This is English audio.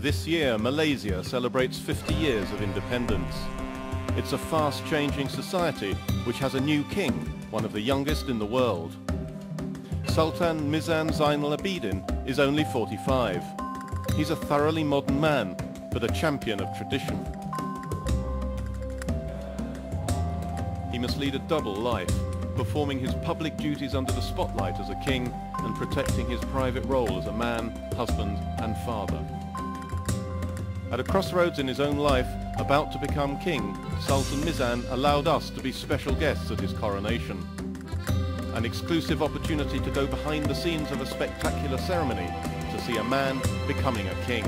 This year, Malaysia celebrates 50 years of independence. It's a fast-changing society which has a new king, one of the youngest in the world. Sultan Mizan Zainal Abidin is only 45. He's a thoroughly modern man, but a champion of tradition. He must lead a double life, performing his public duties under the spotlight as a king and protecting his private role as a man, husband and father. At a crossroads in his own life, about to become king, Sultan Mizan allowed us to be special guests at his coronation. An exclusive opportunity to go behind the scenes of a spectacular ceremony to see a man becoming a king.